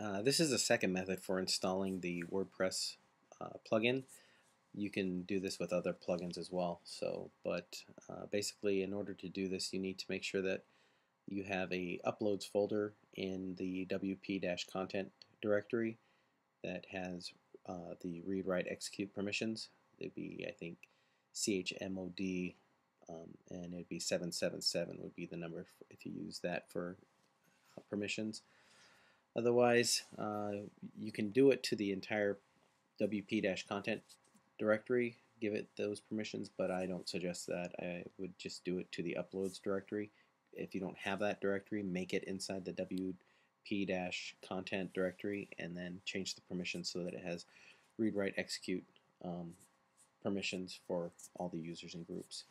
Uh, this is the second method for installing the WordPress uh, plugin. You can do this with other plugins as well. So, but uh, basically, in order to do this, you need to make sure that you have a uploads folder in the wp-content directory that has uh, the read, write, execute permissions. They'd be, I think, chmod um, and it'd be 777 would be the number if you use that for uh, permissions. Otherwise, uh, you can do it to the entire WP-content directory, give it those permissions, but I don't suggest that. I would just do it to the uploads directory. If you don't have that directory, make it inside the WP-content directory and then change the permissions so that it has read, write, execute um, permissions for all the users and groups.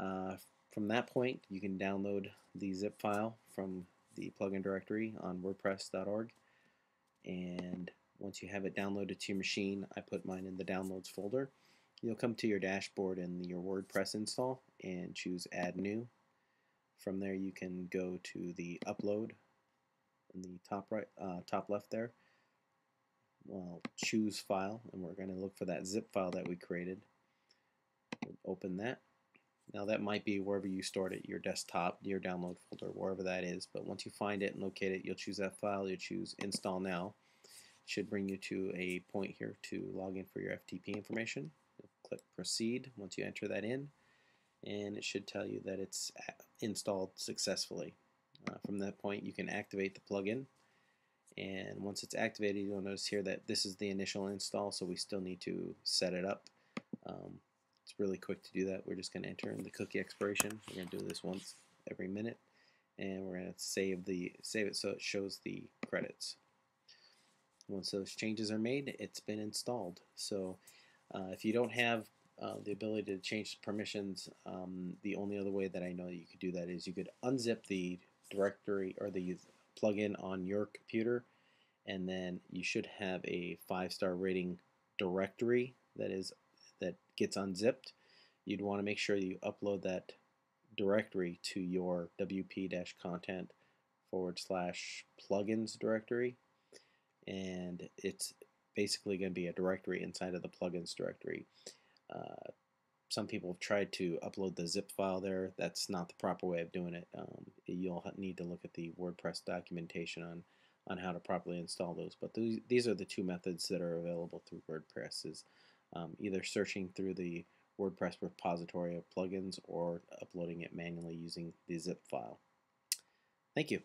Uh, from that point, you can download the zip file from the plugin directory on wordpress.org. And once you have it downloaded to your machine, I put mine in the downloads folder. You'll come to your dashboard in your WordPress install and choose Add New. From there, you can go to the Upload in the top right, uh, top left there. Well, choose File, and we're going to look for that zip file that we created. We'll open that. Now that might be wherever you stored it, your desktop, your download folder, wherever that is. But once you find it and locate it, you'll choose that file. You'll choose Install Now. It should bring you to a point here to log in for your FTP information. You'll click Proceed once you enter that in, and it should tell you that it's installed successfully. Uh, from that point, you can activate the plugin. And once it's activated, you'll notice here that this is the initial install, so we still need to set it up. Um, it's really quick to do that. We're just going to enter in the cookie expiration. We're going to do this once every minute, and we're going to save the save it so it shows the credits. Once those changes are made, it's been installed. So uh, if you don't have uh, the ability to change permissions, um, the only other way that I know you could do that is you could unzip the directory or the plugin on your computer, and then you should have a five-star rating directory that is that gets unzipped, you'd want to make sure you upload that directory to your wp-content forward slash plugins directory and it's basically going to be a directory inside of the plugins directory. Uh, some people have tried to upload the zip file there. That's not the proper way of doing it. Um, you'll need to look at the WordPress documentation on, on how to properly install those. But these, these are the two methods that are available through WordPress. Is um, either searching through the WordPress repository of plugins or uploading it manually using the zip file. Thank you.